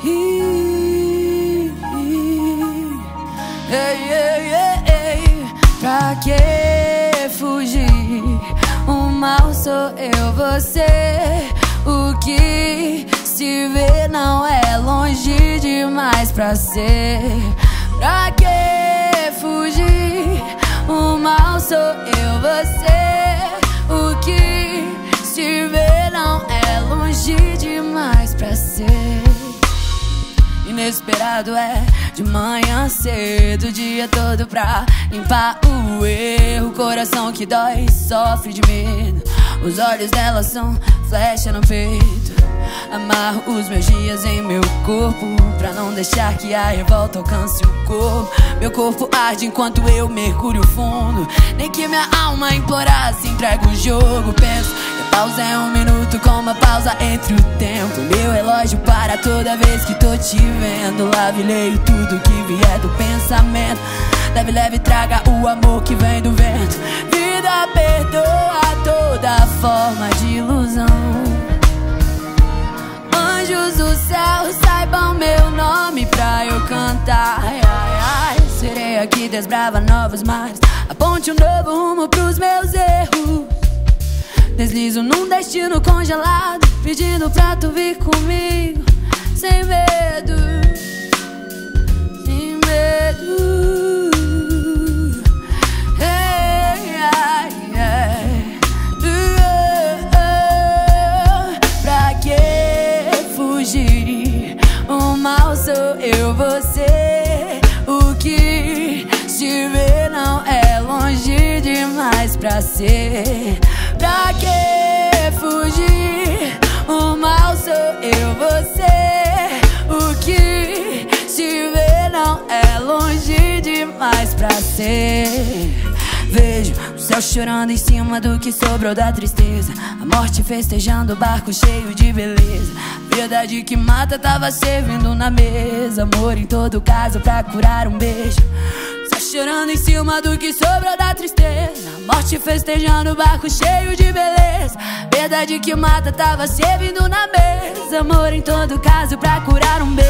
Ei, ei, ei, pra que fugir? O mal sou eu, você. O que se vê não é longe demais pra ser. Pra que fugir? O mal sou eu, você. O que se vê não é longe demais pra ser. Inesperado é de manhã cedo, o dia todo pra limpar o erro. Coração que dói, sofre de medo. Os olhos dela são flecha no peito. Amarro os meus dias em meu corpo Pra não deixar que a revolta alcance o corpo Meu corpo arde enquanto eu mergulho fundo Nem que minha alma implorasse, entrega o jogo Penso pausa é um minuto com uma pausa entre o tempo Meu relógio para toda vez que tô te vendo Lave leio tudo que vier do pensamento Leve, leve, traga o amor que vem do vento Vida perdoa toda forma de ilusão anjos do céu saibam meu nome pra eu cantar. Ai, ai, ai. Sereia que desbrava novos mares, aponte um novo rumo pros meus erros. Deslizo num destino congelado, pedindo pra tu vir comigo, sem medo, sem medo. eu, você. Pra ser. Pra que fugir? O mal sou eu, você. O que se vê não é longe demais pra ser. Vejo o céu chorando em cima do que sobrou da tristeza. A morte festejando o barco cheio de beleza. Verdade que mata tava servindo na mesa. Amor em todo caso pra curar um beijo. Chorando em cima do que sobrou da tristeza. Morte festejando o barco cheio de beleza. Verdade que mata tava servindo na mesa. Amor em todo caso pra curar um beijo.